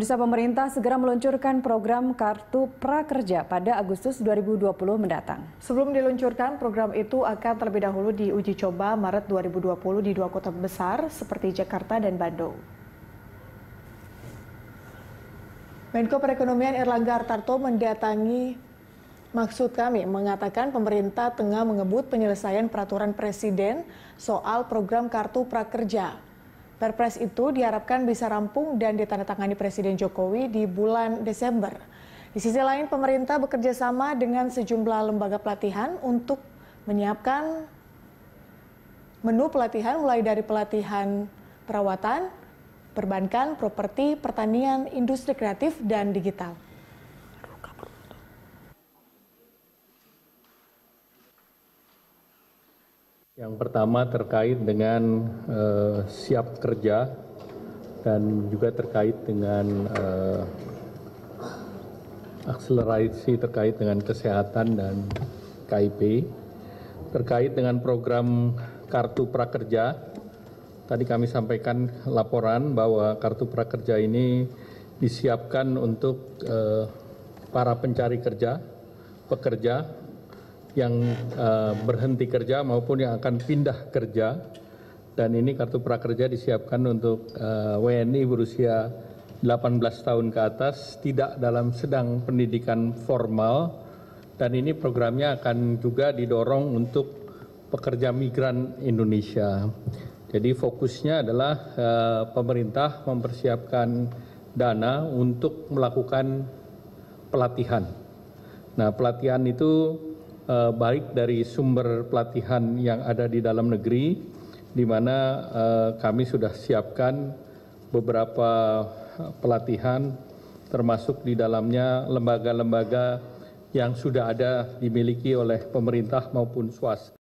Bisa pemerintah segera meluncurkan program Kartu Prakerja pada Agustus 2020 mendatang. Sebelum diluncurkan, program itu akan terlebih dahulu diuji coba Maret 2020 di dua kota besar seperti Jakarta dan Bandung. Menko Perekonomian Erlangga Hartarto mendatangi Maksud kami mengatakan pemerintah tengah mengebut penyelesaian peraturan presiden soal program Kartu Prakerja. Perpres itu diharapkan bisa rampung dan ditandatangani Presiden Jokowi di bulan Desember. Di sisi lain, pemerintah bekerja sama dengan sejumlah lembaga pelatihan untuk menyiapkan menu pelatihan mulai dari pelatihan perawatan, perbankan, properti, pertanian, industri kreatif, dan digital. Yang pertama terkait dengan uh, siap kerja dan juga terkait dengan uh, akselerasi terkait dengan kesehatan dan KIP. Terkait dengan program Kartu Prakerja, tadi kami sampaikan laporan bahwa Kartu Prakerja ini disiapkan untuk uh, para pencari kerja, pekerja yang uh, berhenti kerja maupun yang akan pindah kerja dan ini kartu prakerja disiapkan untuk eh, WNI berusia 18 tahun ke atas tidak dalam sedang pendidikan formal dan ini programnya akan juga didorong untuk pekerja migran Indonesia. Jadi fokusnya adalah uh, pemerintah mempersiapkan dana untuk melakukan pelatihan. Nah, pelatihan itu Eh, baik dari sumber pelatihan yang ada di dalam negeri, di mana eh, kami sudah siapkan beberapa pelatihan, termasuk di dalamnya lembaga-lembaga yang sudah ada dimiliki oleh pemerintah maupun swasta.